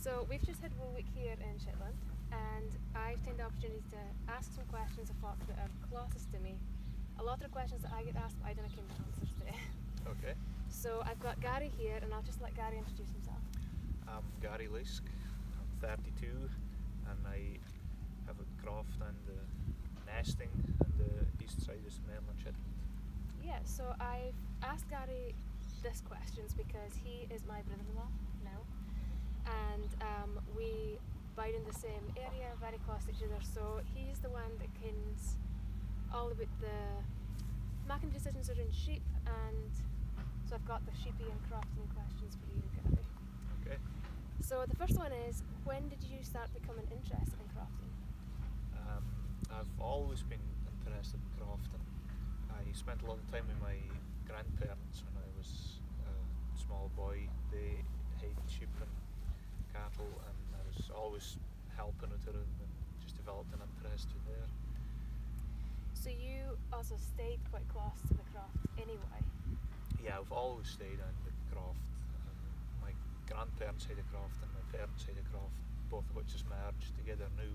So we've just had one week here in Shetland, and I've taken the opportunity to ask some questions of folks that are closest to me. A lot of the questions that I get asked, I don't know the answers to. Okay. So I've got Gary here, and I'll just let Gary introduce himself. I'm Gary Leask. I'm 32 and I have a croft and uh, Nesting on the east side of mainland Shetland. Yeah, so I've asked Gary this questions because he is my brother-in-law and um, we bide in the same area, very close to each other. So he's the one that kens all about the making decisions around sheep, and so I've got the sheepy and crofting questions for you, Gary. Okay. So the first one is, when did you start becoming interested in crofting? Um, I've always been interested in crofting. I spent a lot of time with my grandparents when I was a small boy. They hated sheep and cattle, and I was always helping with it and just developed an interest in there. So you also stayed quite close to the croft anyway. Yeah, I've always stayed on the croft. Um, my grandparents had a croft and my parents had a croft, both of which is merged together now.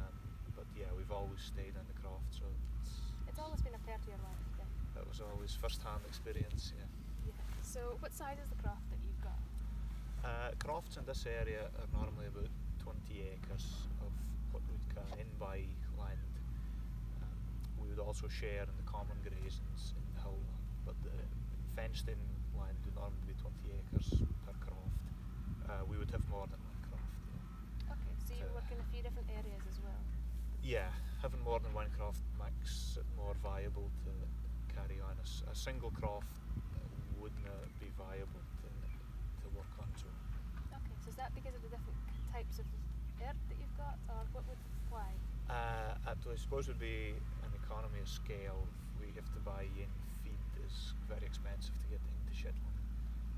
Um, but yeah, we've always stayed on the croft, so it's, It's always been a part of your life then. that was always first-hand experience. Yeah. Yeah. So what size is the croft that got? Uh, crofts in this area are normally about 20 acres of what we'd call in-by land. Um, we would also share in the common grazings in the hill, but the fenced-in land would normally be 20 acres per croft. Uh, we would have more than one croft. Okay, so you So- work in a few different areas as well. Yeah, having more than one croft makes it more viable to carry on. A single croft wouldn't uh, be viable to, to work on. So Okay, so is that because of the different types of earth that you've got, or what would why? Uh, I suppose it would be an economy of scale. We have to buy in feed is very expensive to get into Shetland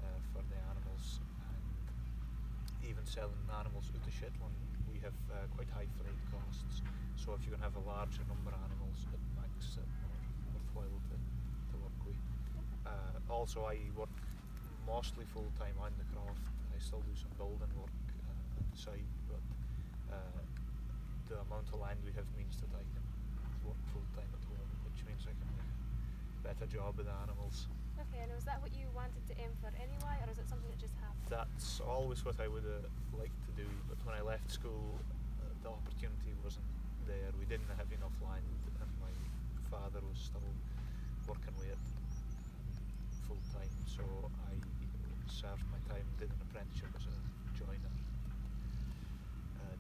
uh, for the animals, and even selling animals out of Shetland, we have uh, quite high freight costs. So if you can have a larger number of animals, it makes it more worthwhile to, to work with. Uh, also, I work mostly full time on the croft. I still do some building work uh, on side, but uh, the amount of land we have means that I can work full time at home, which means I can make a better job with the animals. Okay, and was that what you wanted to aim for anyway, or is it something that just happened? That's always what I would uh, like to do, but when I left school, uh, the opportunity wasn't there. We didn't have enough land, and my father was still working with it full time, so I served my time, did an apprenticeship as a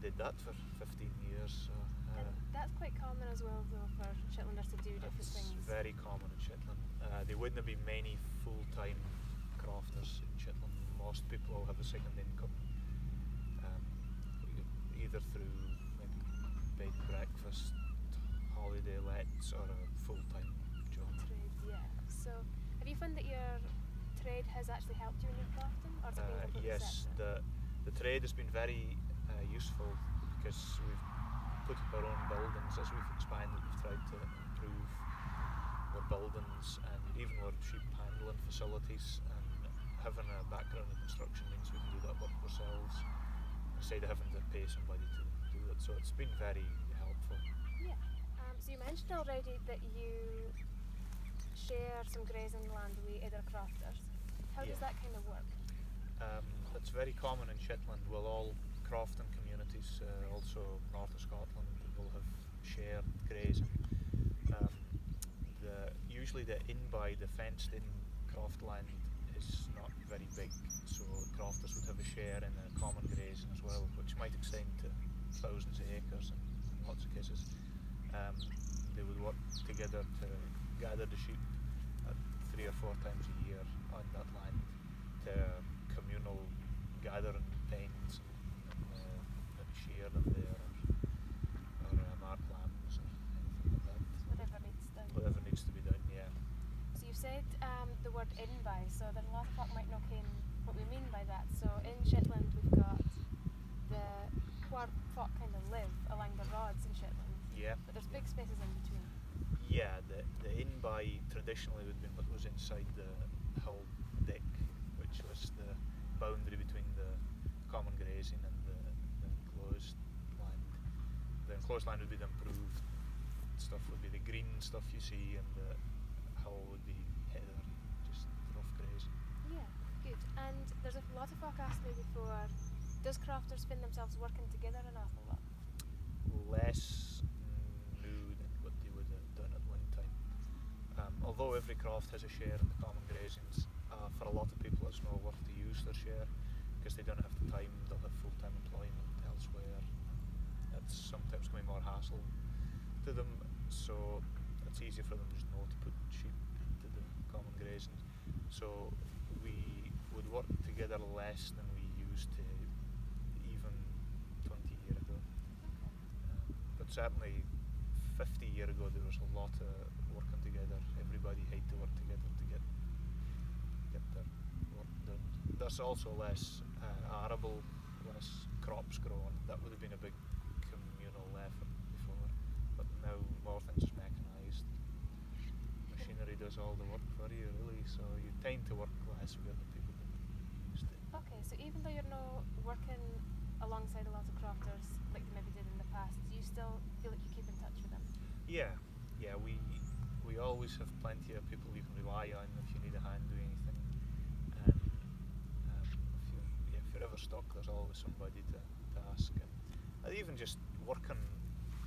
did that for 15 years. So, uh, that's quite common as well, though, for Shetlanders to do different It's things. very common in Shetland. Uh, there wouldn't be many full-time crofters in Shetland. Most people have a second income, um, either through maybe bed breakfast, holiday lets, or a full-time job. Trade, yeah. So, have you found that your trade has actually helped you in your crofting, or Uh, yes, the the trade has been very uh, useful because we've put up our own buildings as we've expanded. We've tried to improve our buildings and even our sheep handling facilities. And having a background in construction means we can do that work ourselves instead of having to pay somebody to do it. So it's been very helpful. Yeah. Um, so you mentioned already that you share some grazing land with other crofters. How does that kind of work? Um, it's very common in Shetland. Well, all crofting communities, uh, also north of Scotland, will have shared grazing. Um, the, usually the in-by, the fenced-in croft land is not very big, so crofters would have a share in the common grazing as well, which might extend to thousands of acres in, in lots of cases. Um, they would work together to gather the sheep three or four times a year on that land to communal gathering pens and, uh, and shear them there or, or uh, mark lambs or anything like that. Whatever needs done. Whatever needs to be done, yeah. So you said um, the word in by, so that a lot of folk might not ken what we mean by that. So in Shetland we've got the where folk kind of live along the roads in Shetland, Yeah. but there's big spaces in between. Yeah, the, the in-by traditionally would have been what was inside the hill dyke, which was the boundary between the common grazing and the, the enclosed land. The enclosed land would be the improved stuff, would be the green stuff you see, and the hill would be heather, just rough grazing. Yeah, good. And there's a lot of folk asked me before, does crofters find themselves working together an awful lot? Less new than what they would have done at one time. Um, although every croft has a share in the common grazings, uh, for a lot of people it's not worth to use their share because they don't have the time, they'll have full time employment elsewhere. It's sometimes going more hassle to them, so it's easier for them just not to put sheep into the common grazings. So would work together less than we used to even 20 years ago. Um, but certainly 50 year ago there was a lot of working together. Everybody had to work together to get get their work done. There's also less uh, arable, less crops grown. That would have been a big communal effort before, but now more things are mechanised. Machinery does all the work for you, really. So you tend to work less with people that you used to. Okay, so even though you're not working alongside a lot of crofters like you maybe did in the past, do you still feel like you keep in touch with them? Yeah, yeah. We we always have plenty of people you can rely on if you need a hand doing anything. And um, if you're yeah, if you're ever stuck, there's always somebody to, to ask. And, and even just working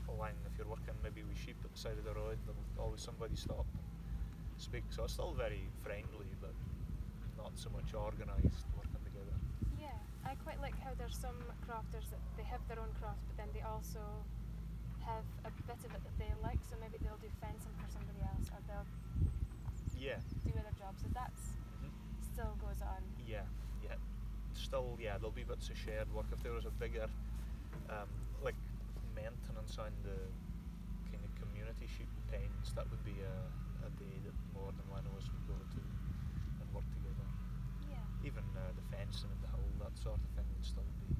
along, if you're working maybe with sheep at the side of the road, there'll always somebody stop and speak. So it's still very friendly, but not so much organised. Yeah, I quite like how there's some crofters that they have their own croft, but then they also have a bit of it that they like. So maybe they'll do fencing for somebody else, or they'll Yeah. do other jobs. So that's hmm still goes on. Yeah, yeah. Still, yeah, there'll be bits of shared work. If there was a bigger, um, like, maintenance on the kind of community sheep pens, that would be a, a day that more than one of us would go to and work together. Yeah. Even uh, the fencing and the sort of thing would still be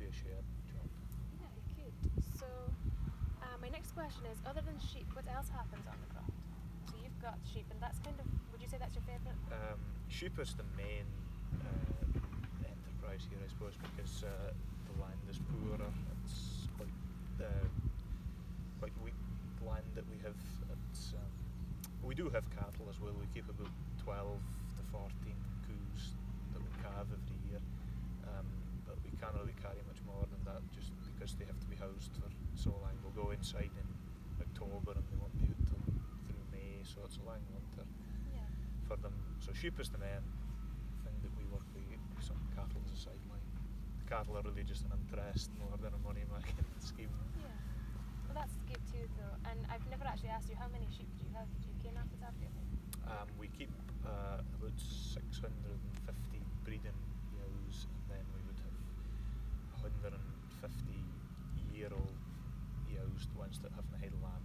be a shared job. Yeah, good. So, uh, my next question is: Other than sheep, what else happens on the croft? So you've got sheep, and that's kind of. Would you say that's your favourite? Um, sheep is the main uh, enterprise here, I suppose, because uh, the land is poorer. It's quite uh, quite weak land that we have. It's, um, we do have cattle as well. We keep about twelve to fourteen coos that we calve every year, um, but we can't really carry much more than that just because they have to be housed for so long. We'll go inside in October and they won't be out till through May, so it's a long winter Yeah. for them. So sheep is the main thing that we work with. Some cattle as a sideline. The cattle are really just an interest more than a money making scheme. Yeah. Well, that's good too, though. And I've never actually asked you how many sheep do you have? Do you ken off the top of your? Um, we keep uh, about 650 breeding ewes, and then we would have 150 year old ewes, the ones that haven't had a lamb,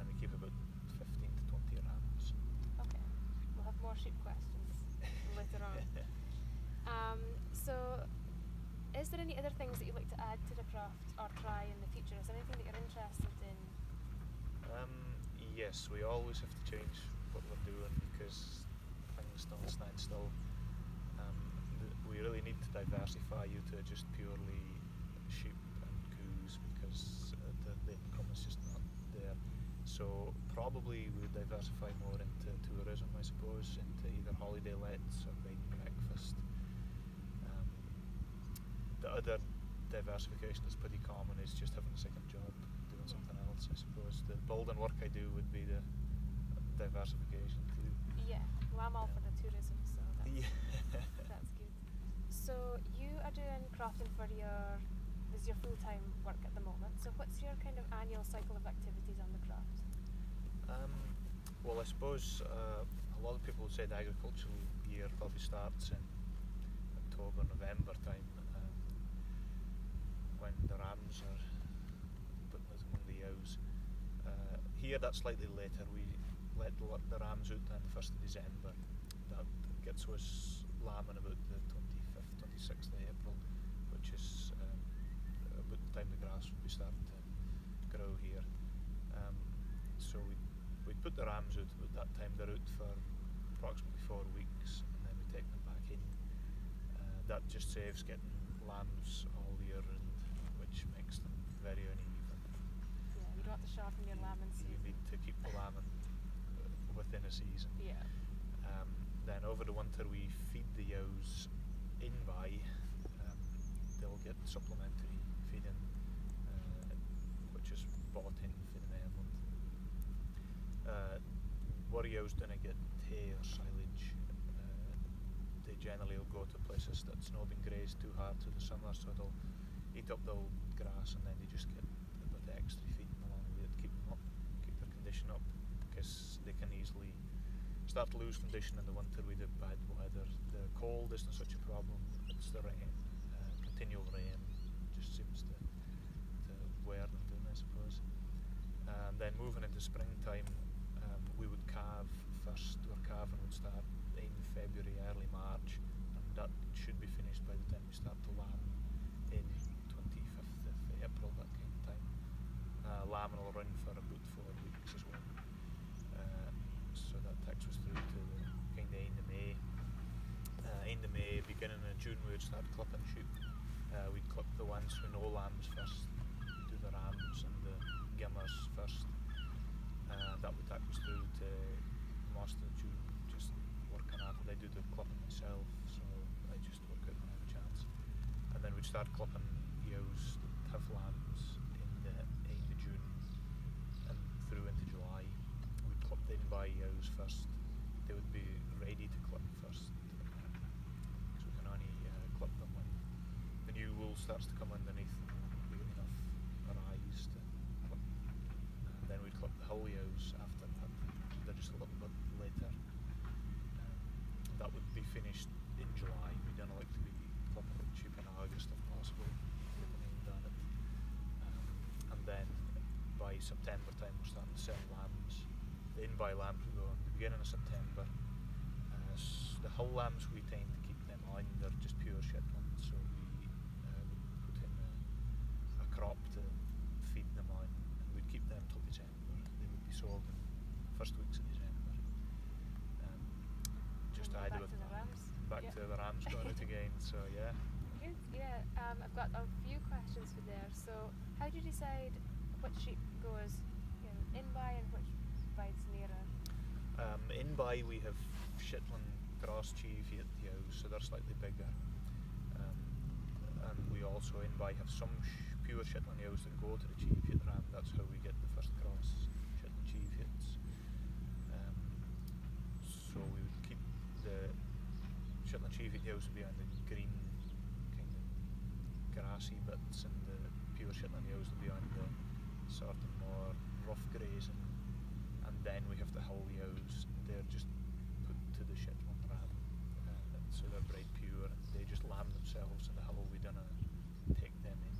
and we keep about 15 to 20 rams. Okay. We'll have more sheep questions later on. Um, so, is there any other things that you'd like to add to the croft or try in the future? Is there anything that you're interested in? Um, yes, we always have to change what we're doing because things don't stand still. Um, we really need to diversify you to just purely sheep and coos because uh, the, the income is just not there. So probably we would diversify more into tourism, I suppose, into either holiday lets or bed and breakfast. Um, the other diversification that's pretty common is just having a second job, else. I suppose the building work I do would be the diversification too. Yeah. Well, I'm all for the tourism, so that's, Yeah. that's good. So, you are doing crofting for your. This is your full time work at the moment. So, what's your kind of annual cycle of activities on the croft? Um, well, I suppose uh, a lot of people say the agricultural year probably starts in October, November time, um, when the rams are Uh, here, that's slightly later. We let the, rams out on the first of December. That gets us lambing about the twenty fifth, twenty sixth of April, which is um, about the time the grass would be starting to grow here. Um, so we we put the rams out about that time. They're out for approximately four weeks, and then we take them back in. Uh, that just saves getting lambs all year round, which makes them very uneven. Yeah, you don't to sharpen your lamb in You need to keep the lamb in, uh, within a season. Yeah. Um, then over the winter we feed the ewes in by. Um, they'll get supplementary feeding, uh, which is bought in Finn Ireland. Uh, where ewes don't get hay or silage, uh, they generally will go to places that's not been grazed too hard through the summer, so they'll eat up the old grass and then they just get a bit extra feeding along with it, keep them up, keep their condition up, because they can easily start to lose condition in the winter with the bad weather. The cold isn't such a problem. It's the rain, uh, continual rain, just seems to, to wear them down, I suppose. And then moving into springtime, um, we would calve first. Our calving would start in February, early March, and that should be finished by the time we start to lamb in 25th of April, that kind of time. Uh, lambing will run for about four weeks as well. Uh, so that takes us through to the kind of end of May. Uh, end of May, beginning of June, we would start clipping sheep. Uh, we'd clip the ones who no lambs first, do the rams and the gimmers first. Uh, that would take us through to most of June, just working at it. I do the clipping myself, so I just work out when I have a chance. And then we'd start clipping that have lambs in the end of June and through into July. We'd clip them by ewes first. They would be ready to clip first. Because we can only uh, clip them when the new wool starts to come underneath and we get enough rise to clip. And then we'd clip the whole ewes after that. They're just a little bit later. Um, that would be finished in July. We don't like to be clipping it cheap in August if possible. Depending on it. Um, and then by September time we're starting to sell lambs. The in-by lambs we go in the beginning of September. Uh, s- the whole lambs we tend to keep them on. They're just pure Shetland, so we uh, would put in a, a crop to feed them on, and we'd keep them till December. They would be sold in the first weeks of December. Um, just And add back about to the rams. back Yeah. to the rams going out again. So yeah. Good. Yeah. Um, I've got a few questions for there. So, how do you decide which sheep goes in by and which bides nearer? Um, in by we have Shetland cross Cheviot ewes, so they're slightly bigger. Um, and we also in by have some sh- pure Shetland ewes that go to the Cheviot ram. That's how we get the first cross Shetland Cheviots. Um, so we would keep the Shetland Cheviot ewes would be on the green kind of grassy bits, and the pure Shetland ewes behind the sort of more rough grazing and then we have the ewes. They're just put to the Shetland ram, uh, so they're bred pure. They just lamb themselves in the hull. We don't take them in.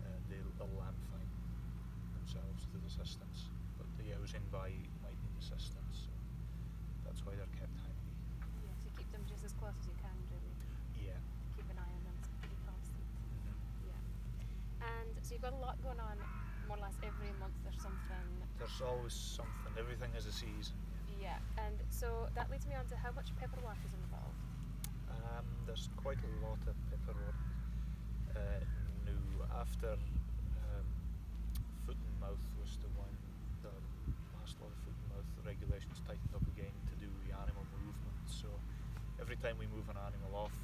Uh, they'll, they'll lamb fine themselves to the assistance, but the ewes in by might need assistance. So that's why they're kept handy. Yeah. So you keep them just as close as you can, really. Yeah. Keep an eye on them. It's pretty constant. Mhm. Yeah. And so you've got a lot going on. More or less every month there's something. There's always something. Everything is a season. Yeah. And so that leads me on to how much paperwork is involved. Um, there's quite a lot of paperwork uh, new after um, foot and mouth was the one the last lot of foot and mouth regulations tightened up again to do with animal movement. So every time we move an animal off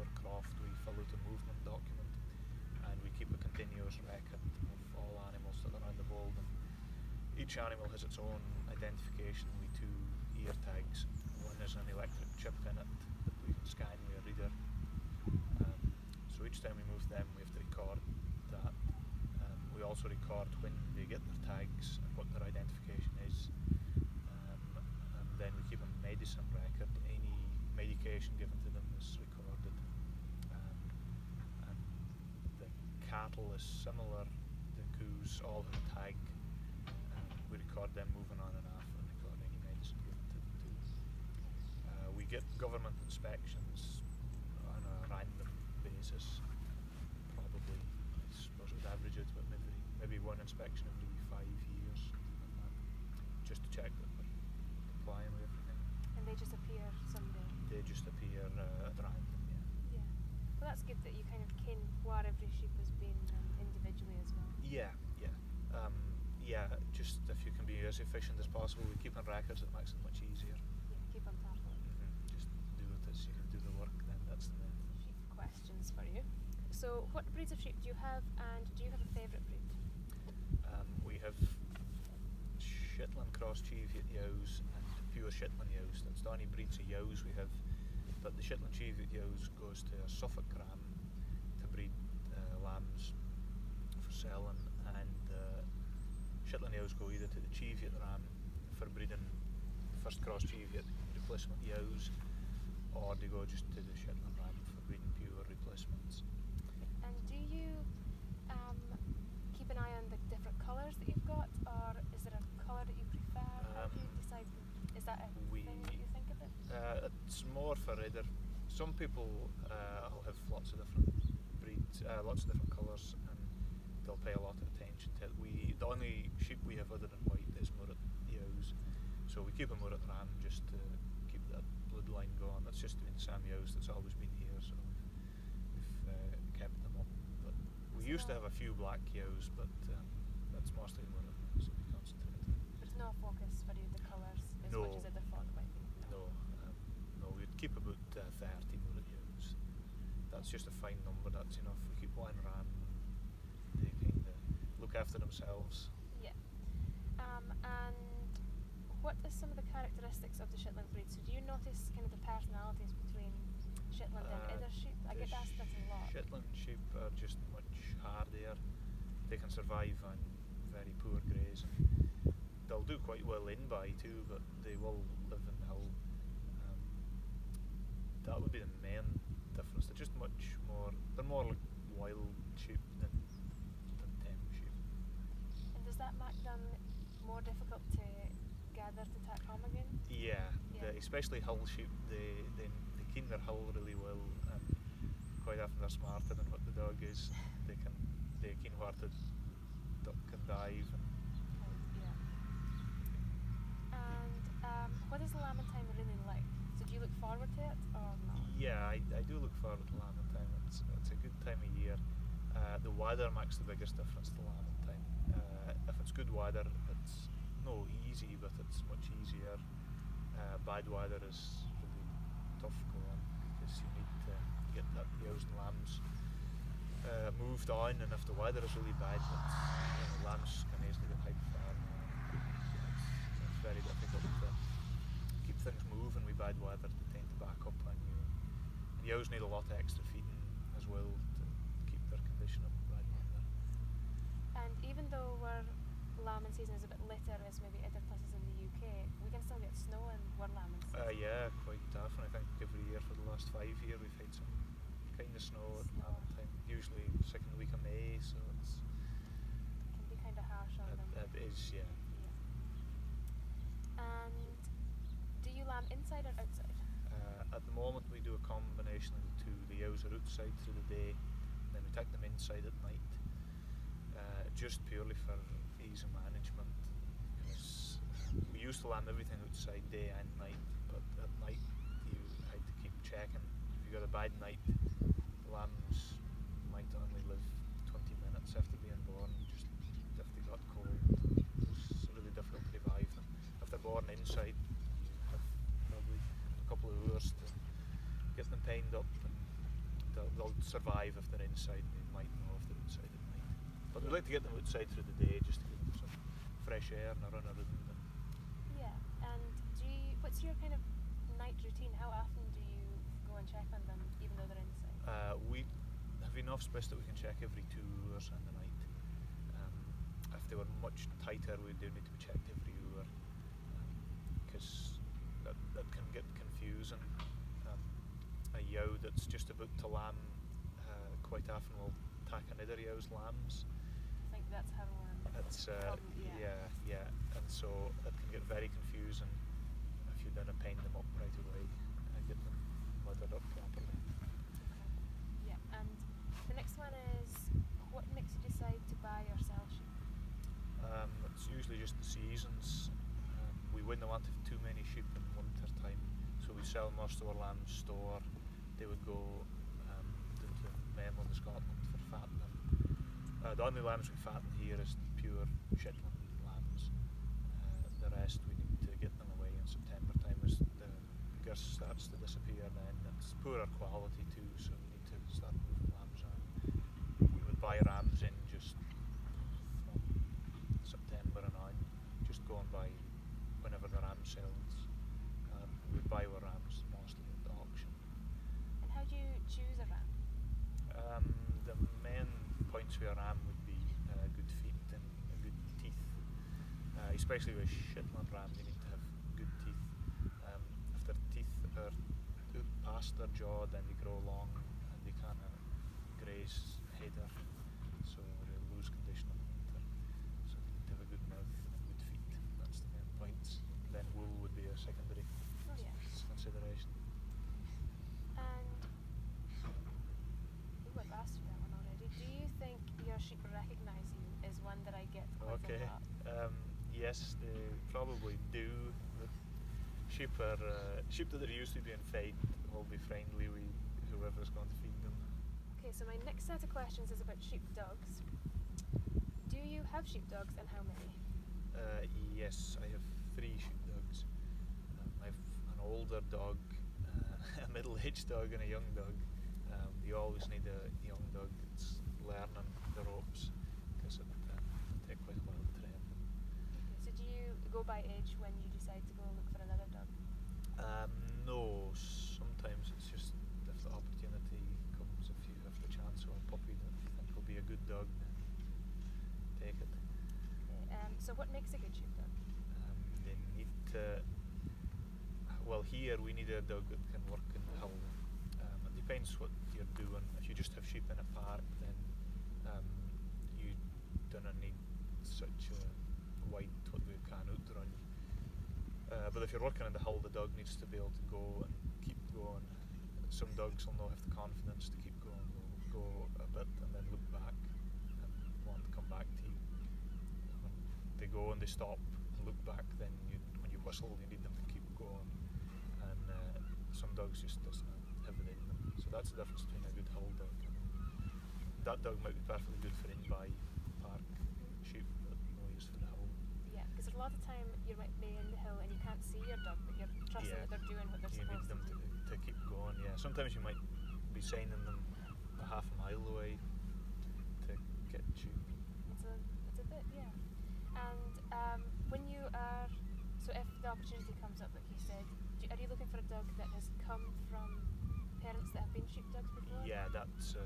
or croft, we fill out a movement document and we keep a continuous record of all animals that are on the bold. And each animal has its own identification with two ear tags. One is an electric chip in it that we can scan with a reader. Um, so each time we move them, we have to record that. Um, we also record when they get their tags and what their identification is. Um, and then we keep a medicine record. Any medication given to them is recorded. Um, and the cattle is similar. The coos all have a tag them moving on and off and any medicine given to. Uh, we get government inspections on a random basis, probably, I suppose I'd average it, but maybe, maybe one inspection every five years, just to check that we're complying with everything. And they just appear someday? They just appear uh, at random, yeah. Well, that's good that you kind of can what every sheep has been um, individually as well. Yeah, yeah. Um, yeah, ken efficient as possible. We keep on records, it makes it much easier. Yeah, keep on top of it. hmm Just do it as you can do the work, then that's the main thing. Sheep questions for you. So, what breeds of sheep do you have, and do you have a favourite breed? Um, we have Shetland cross Cheviot ewes and pure Shetland ewes. That's the only breeds of ewes we have. But the Shetland Cheviot ewes goes to a Suffolk ram to breed uh, lambs for selling, and Shetland ewes go either to the Cheviot ram for breeding first cross Cheviot replacement ewes, or they go just to the Shetland ram for breeding pure replacements. And do you um, keep an eye on the different colours that you've got, or is there a colour that you prefer? How do you Um, decide? Is that a we- thing that you think of it? Uh, it's more for either. Some people uh, will have lots of different breeds, uh, lots of different colours, and they'll pay a lot of attention to it. We the only sheep we have other than white is moorit ewes, so we keep a moorit ram just to keep that bloodline going. That's just been Sam ewes that's always been here, so we've, uh, kept them up. But we used to have a few black ewes, but um, that's mostly moorit that we concentrate. There's no focus for you, the colours, as No. much as either fawn might be. No, um, no, we'd keep about uh, 30 moorit ewes. That's just a fine number, that's enough. We keep one ram, they kind of look after themselves. Yeah. Um, and what is some of the characteristics of the Shetland breed? So do you notice kind of the personalities between Shetland and Uh, other sheep? I get asked that a lot. Shetland sheep are just much hardier. They can survive on very poor grazing. They'll do quite well in by too, but they will live in the hill. Um, that would be the main difference. They're just much more. They're more like wild sheep than than tame sheep. And does that make them more difficult to gather to take home again? Yeah, Yeah. The, especially hill sheep, they, they they keen their hill really well, and quite often they're smarter than what the dog is. They can they keen where to duck and dive. And Yeah. And um, what is lambing time really like? So do you look forward to it or not? yeah, I, I do look forward to lambing time. It's it's a good time of year. Uh, the weather makes the biggest difference to lambing time. Uh, if it's good weather, it's no easy, but it's much easier. Uh, bad weather is really tough going because you need to get that ewes and lambs uh, moved on, and if the weather is really bad, you know, lambs can easily get far. It's, it's very difficult to keep things moving with bad weather. They tend to back up on you. And ewes need a lot of extra feeding as well to keep their condition up in bad weather. And even though we're lambing season is a bit later as maybe other places in the UK, we can still get snow in we're. Uh, yeah, quite often. I think every year for the last five years we've had some kind of snow at Snow. lambing time. Usually second week of May, so it's It can be kind of harsh on them. it, it is yeah. Yeah. And do you lamb inside or outside? Uh, at the moment, we do a combination of the two. The ewes are outside through the day, and then we take them inside at night, uh, just purely for ease of management. We used to lamb everything outside day and night, but at night you had to keep checking. If you got a bad night, lambs might only live 20 minutes after being born, just if they got cold. It's really difficult to revive them. If they're born inside, you have probably a couple of hours to get them pained up, and they'll, they'll survive if they're inside. They might know if they're outside at night. But we like to get them outside through the day just to give them some fresh air and a run around. And Yeah. And do you, what's your kind of night routine? How often do you go and check on them even though they're inside? uh, we have enough space that we can check every two hours in the night. Um, if they were much tighter, we do need to be checked every hour because that, that can get confusing. Um, a ewe that's just about to lamb uh, quite often will attack another ewe's lambs. I think that's how. It's uh, yeah. yeah, yeah, and so it can get very confusing if you don't paint them up right away and get them muddled up properly. Okay. Yeah. And the next one is what makes you decide to buy or sell sheep? Um, it's usually just the seasons. Um, we wouldn't want to have too many sheep in winter time, so we sell most of our lambs store. They would go um, to, to mainland Scotland for fattening. Uh, the only lambs we fatten here is pure Shetland lambs. Uh, the fierce starts to disappear, then it's poorer quality too. So we need to start moving lambs around. We would buy rams in just from September and on, just go going by whenever the ram sells. Um, we buy our rams mostly at the auction. And how do you choose a ram? Um, the main points with a ram would be uh, good feet and good teeth. Uh, especially with Shetland rams, you need to have good teeth. Um, if their teeth are their jaw, then they grow long and they kind of graze header, so they lose condition on the winter. So they need to have a good mouth and good feet. That's the main points. Then wool would be a secondary Oh consideration. And Ooh, I've asked you that one already. Do you think your sheep recognise you? Is one that I get quite Okay. a lot. Um, yes, they probably do. The sheep are uh, sheep that are used to being fed will be friendly with whoever's going to feed them. Okay, so my next set of questions is about sheepdogs. Do you have sheepdogs and how many? Uh, yes, I have three sheepdogs. Um, I have an older dog, uh, a middle-aged dog, and a young dog. Um, you always need a young dog that's learning the ropes because it uh, take quite a while to train them. Okay, so do you go by age when you decide to go look for another dog? Um, no, sometimes it's just if the opportunity comes, if you have the chance or a puppy that you think will be a good dog, then take it. Okay, um, so what makes a good sheepdog? Um, they need to. Well, here we need a dog that can work in the hill. Um, it depends what you're doing. If you just have sheep in a park, then um, you don't need such a wide what we can out run. Uh, but if you're working in the hill, the dog needs to be able to go and keep going. Some dogs will not have the confidence to keep going. They'll go a bit and then look back and want to come back to you. When they go and they stop and look back, then you, when you whistle, you need them to keep going. And uh, some dogs just doesn't have it in them. So that's the difference between a good hill dog. That dog might be perfectly good for in by park sheep, but no use for the hill. Yeah, because a lot of time you might be in the hill and you can't see your dog, but you're trusting Yeah. that they're doing what they're you need supposed them to to, do. to keep going. Yeah, sometimes you might be sending them a half a mile away to get sheep. It's a, it's a bit, yeah. And um, when you are, so if the opportunity comes up, like you said, are you looking for a dog that has come from parents that have been sheepdogs before? Yeah, that uh,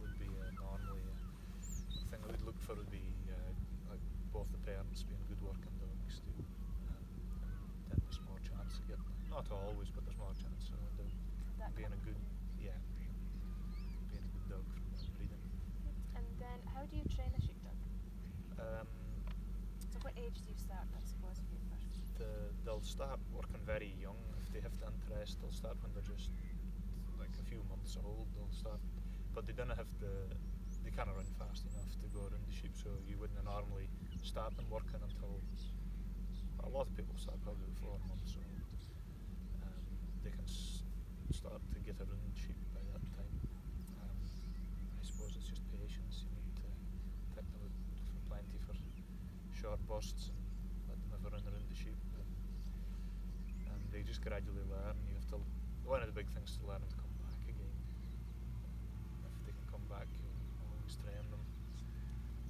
would be uh, normally uh, the thing we'd look for would be uh, like both the parents being good working dogs too. Um, and then there's more chance of getting, not always, but there's more chance of a dog That being a kind of good, thing. yeah, being a good dog from uh, breeding. And then how do you train a sheepdog? Um, So what age do you start, I suppose, if you first? the, they'll start working very young. If they they'll start when they're just like a few months old. They'll start, but they don't have the. They can't run fast enough to go around the sheep, so you wouldn't normally start them working until. A lot of people start probably before months old. Um, they can start to get around the sheep by that time. Um, I suppose it's just patience. You need to them out for plenty for short bursts and let them have a run around the sheep. And, and they just gradually learn. You have to. One of the big things to learn is to come back again. If they can come back, you always train them.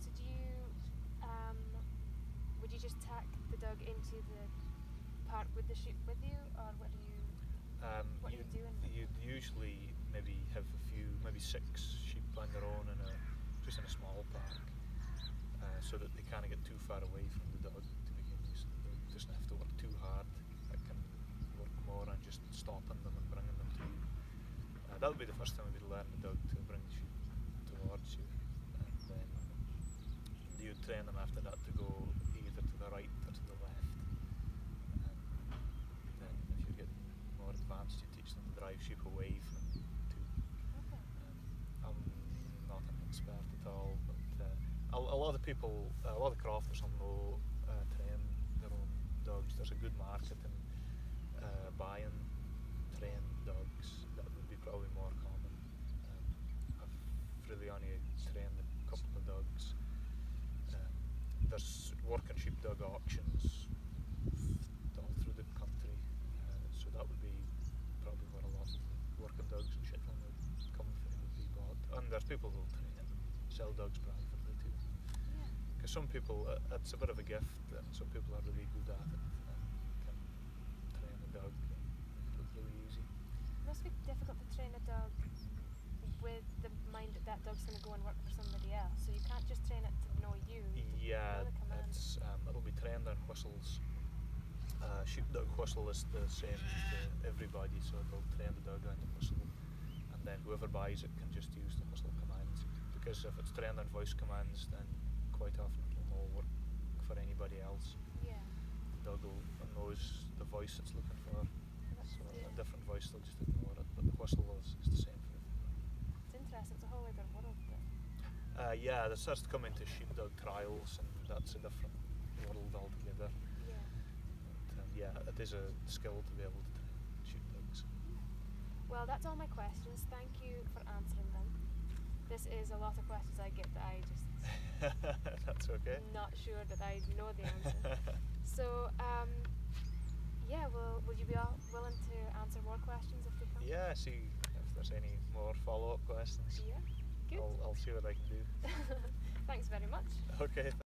So do you, um, would you just dog into the park with the sheep with you, or what do you? Um, What are you doing with You'd usually maybe have a few, maybe six sheep on their own in a just in a small park, uh, so that they can't get too far away from the dog to begin with. So the dog doesn't have to work too hard. It can work more on just stopping them and bringing them to you. Uh, that would be the first time we'd learn the dog to bring the sheep towards you, and then you train them after that to go people, uh, a lot of crofters will know uh, train their own dogs. There's a good market in uh, buying trained dogs. That would be probably more common. Um, I've really only trained a couple of dogs. Um, there's working sheepdog auctions all through the country, uh, so that would be probably where a lot of working dogs in Shetland would come from. Would be bought, and there's people who train sell dogs some people, uh, it's a bit of a gift, some people are really good at it and can train a dog really easy. It must be difficult to train a dog with the mind that that dog's going to go and work for somebody else. So you can't just train it to know you. to Yeah, know it's um, it'll be trained on whistles. Uh, sheepdog whistle is the same to everybody, so they'll train the dog on the whistle, and then whoever buys it can just use the whistle commands. Because if it's trained on voice commands, then quite often it will not work for anybody else. Yeah. The dog will knows the voice it's looking for, That's- so yeah. a different voice they'll just ignore it. But the whistle is, is the same for everybody. It's interesting. It's a whole other world. But Uh, yeah, that starts to come into sheepdog trials, and that's a different world altogether. yeah. Um, yeah, it is a skill to be able to train sheepdogs. Well, that's all my questions. Thank you for answering them. This is a lot of questions I get that I just that's okay. not sure that I know the answer. so, um, yeah, will will you be all willing to answer more questions if they come? yeah, see if there's any more follow-up questions. Yeah. Good. I'll, I'll see what I can do. Thanks very much. Okay.